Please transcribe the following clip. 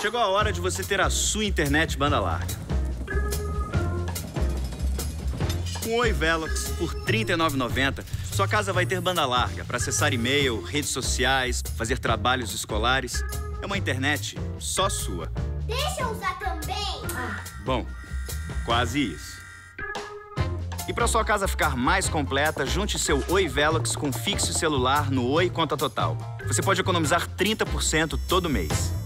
Chegou a hora de você ter a sua internet banda larga. Com Oi Velox, por R$ 39,90, sua casa vai ter banda larga para acessar e-mail, redes sociais, fazer trabalhos escolares. É uma internet só sua. Deixa eu usar também. Ah. Bom, quase isso. E para sua casa ficar mais completa, junte seu Oi Velox com fixo celular no Oi Conta Total. Você pode economizar 30% todo mês.